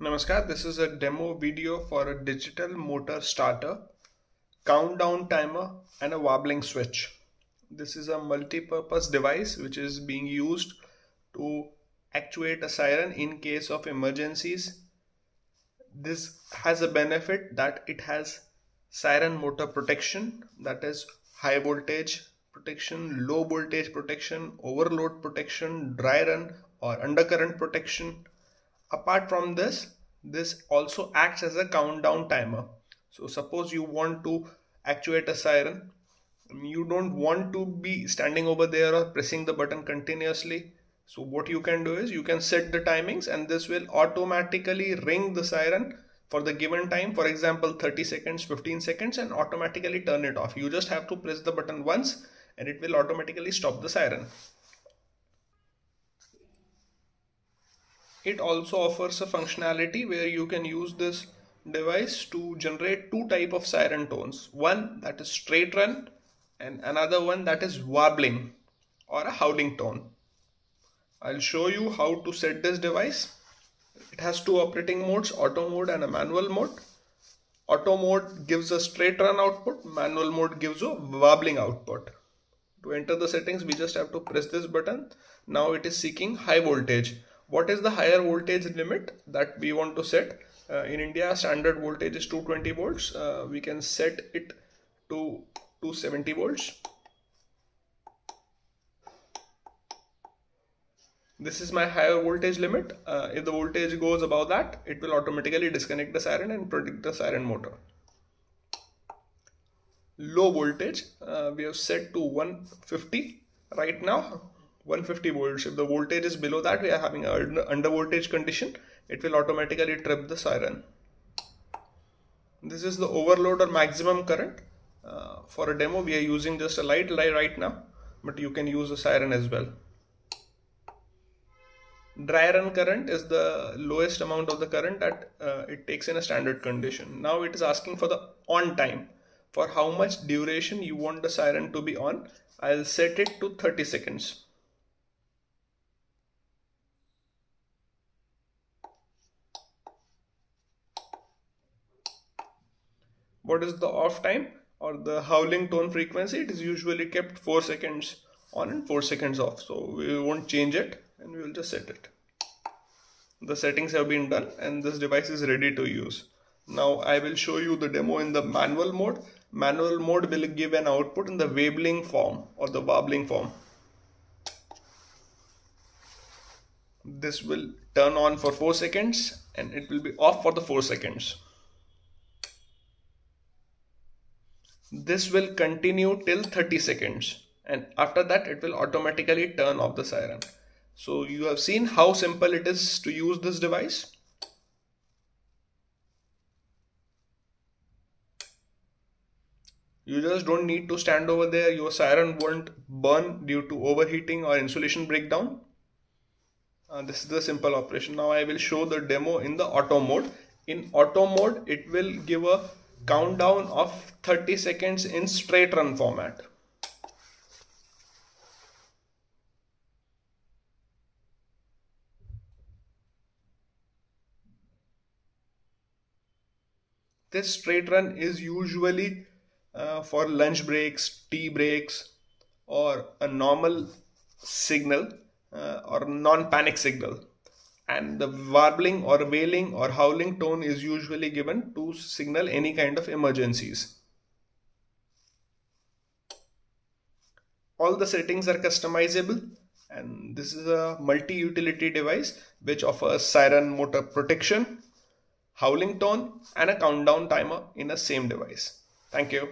Namaskar, this is a demo video for a digital motor starter, countdown timer and a wobbling switch. This is a multi-purpose device which is being used to actuate a siren in case of emergencies. This has a benefit that it has siren motor protection that is high voltage protection, low voltage protection, overload protection, dry run or undercurrent protection apart from this this also acts as a countdown timer. So suppose you want to actuate a siren. You don't want to be standing over there or pressing the button continuously. So what you can do is you can set the timings and this will automatically ring the siren for the given time. For example 30 seconds 15 seconds and automatically turn it off. You just have to press the button once and it will automatically stop the siren it also offers a functionality where you can use this device to generate two type of siren tones. One that is straight run and another one that is warbling or a howling tone. I'll show you how to set this device. It has two operating modes auto mode and a manual mode. Auto mode gives a straight run output manual mode gives a warbling output. To enter the settings we just have to press this button. Now it is seeking high voltage what is the higher voltage limit that we want to set? Uh, in India standard voltage is 220 volts. Uh, we can set it to 270 volts. This is my higher voltage limit. Uh, if the voltage goes above that it will automatically disconnect the siren and protect the siren motor. Low voltage uh, we have set to 150 right now 150 volts. If the voltage is below that we are having a under voltage condition. It will automatically trip the siren. This is the overload or maximum current. Uh, for a demo we are using just a light light right now but you can use a siren as well. Dry run current is the lowest amount of the current that uh, it takes in a standard condition. Now it is asking for the on time. For how much duration you want the siren to be on i'll set it to 30 seconds what is the off time or the howling tone frequency it is usually kept 4 seconds on and 4 seconds off. So we won't change it and we will just set it. The settings have been done and this device is ready to use. Now I will show you the demo in the manual mode. Manual mode will give an output in the warbling form or the warbling form. This will turn on for 4 seconds and it will be off for the 4 seconds This will continue till 30 seconds and after that it will automatically turn off the siren. So you have seen how simple it is to use this device. You just don't need to stand over there. Your siren won't burn due to overheating or insulation breakdown. Uh, this is the simple operation. Now I will show the demo in the auto mode. In auto mode, it will give a countdown of 30 seconds in straight run format. This straight run is usually uh, for lunch breaks, tea breaks, or a normal signal uh, or non-panic signal and the warbling or wailing or howling tone is usually given to signal any kind of emergencies. All the settings are customizable and this is a multi-utility device which offers siren motor protection, howling tone and a countdown timer in the same device. Thank you.